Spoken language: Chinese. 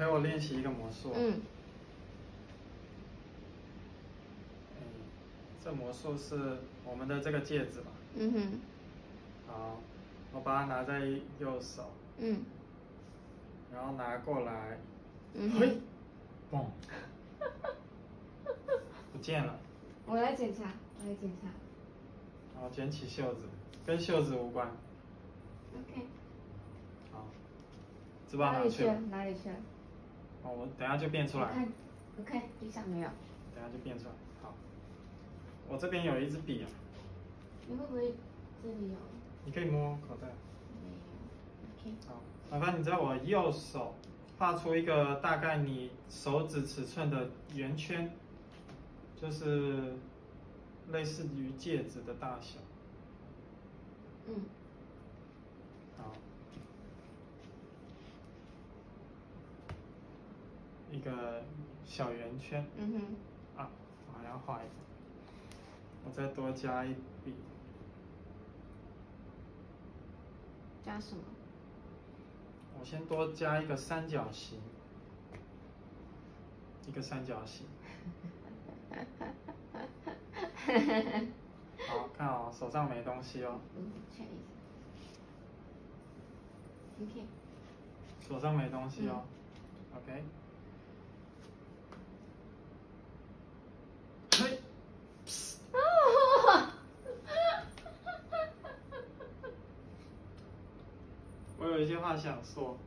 陪我练习一个魔术。嗯，哎，这魔术是我们的这个戒指吧？嗯哼，好，我把它拿在右手，嗯，然后拿过来，嗯嘿哼，嘣，不见了。我来检查，我来检查。然后卷起袖子，跟袖子无关。OK。好，知道哪里去了哪去了？？哪里去了？哦，我等下就变出来。我看，我看地上没有。等下就变出来。好，我这边有一支笔啊，你会不会这里有？你可以摸口袋。没有。OK。好，麻烦你在我右手画出一个大概你手指尺寸的圆圈，就是类似于戒指的大小。嗯。好，一个小圆圈。嗯哼。啊，我还要画一个，我再多加一笔。加什么？我先多加一个三角形，一个三角形。好看哦，手上没东西哦，嗯，看一下。OK。手上没东西哦。OK。我有一些话想说。